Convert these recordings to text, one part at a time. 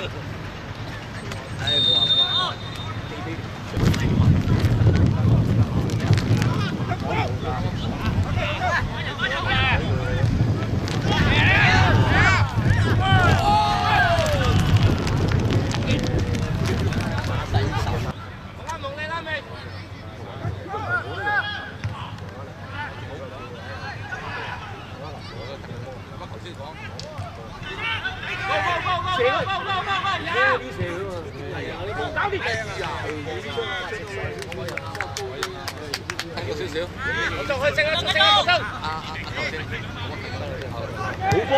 Ha, ha, ha. 找你干呀！少少，我仲去整个整个高升。啊啊啊！好先，我整个就好。五波，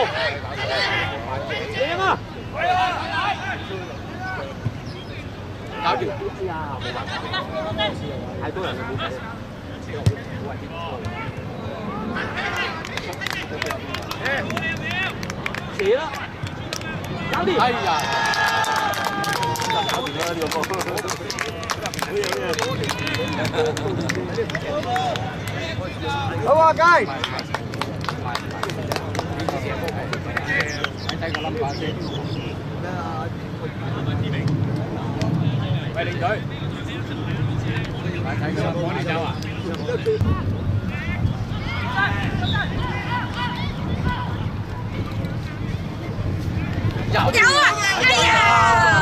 赢啊！来啊！搞住，唔知啊，冇办法，太多人了，哎，谁了？小弟，哎呀！Đâu cây. Anh tay có 5 bạn đi. Quay lên tới. Bạn thấy có 5 đi đâu à? Dạo à, à.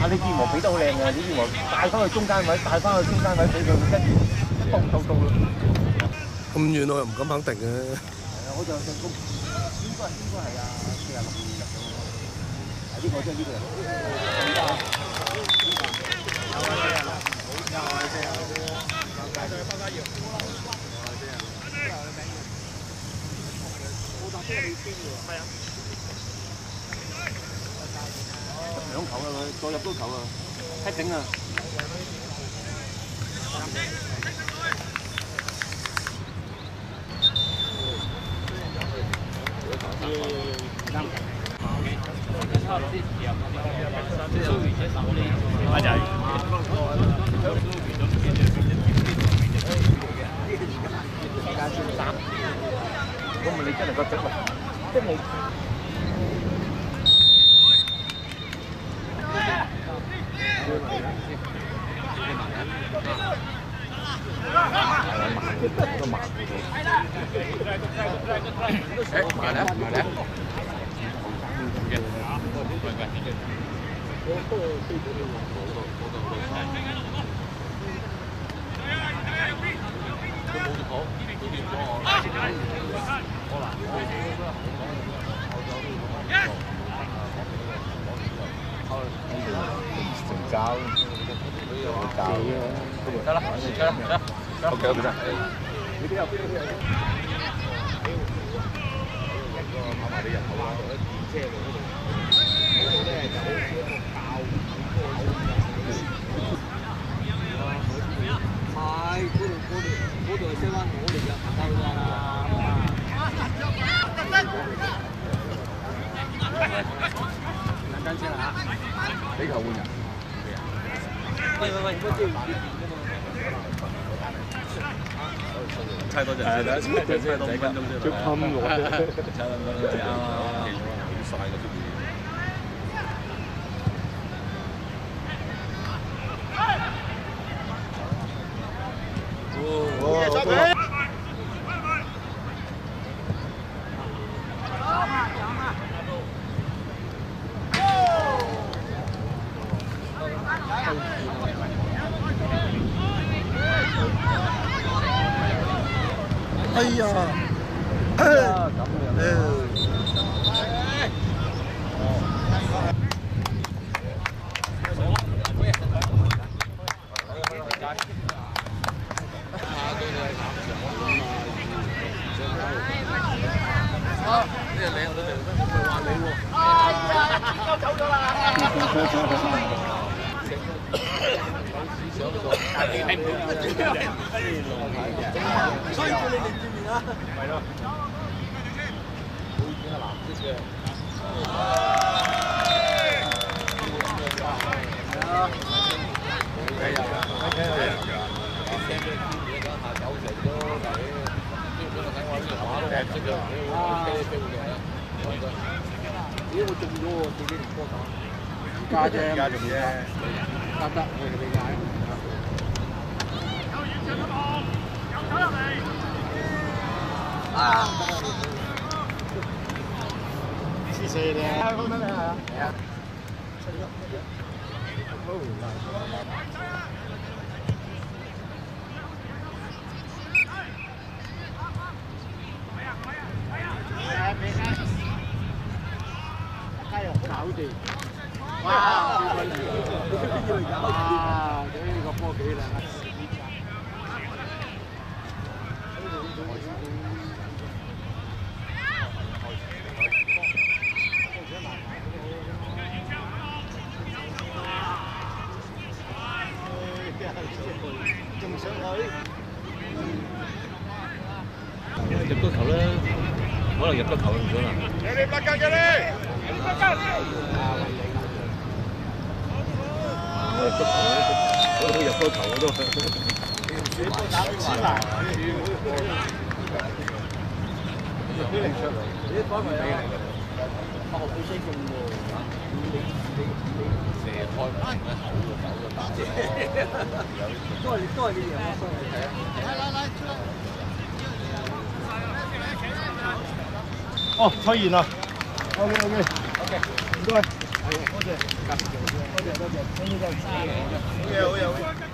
啊！呢支毛俾得好靚嘅，呢支毛帶翻去中間位，帶翻去中間位俾佢，跟住一刀到到啦。咁遠我又唔敢肯定嘅。係啊，我就就，應該應該係啊，四廿六入咗。係，呢個即係呢個人。再入多球啊，踢顶啊！阿仔。咁咪你真系个整落，即系个 mở đá mở đá Yes! 成交，交得啦，得啦，得啦，OK OK 得。你邊有邊有邊有？跑埋啲人好啊，電車嗰度，嗰度咧就好似一個教係喂喂喂，猜多人，太多人，猜多五分鐘啫嘛，超胖喎。哎呀，哎，加啫，而家仲啫，得得，我哋理解。 黐死你 仲上去？入到球啦，可能入到球唔想啦。你哋八格嘅你，八格。我入到球啦，我都入到球我都。 射開唔開口個狗個膽，都係都係呢樣嘢。係啊，嚟嚟嚟，出嚟！哦，吹完啦，OK OK OK，唔該，多謝，多謝多謝，多謝多謝，多謝多謝，好嘅好嘅。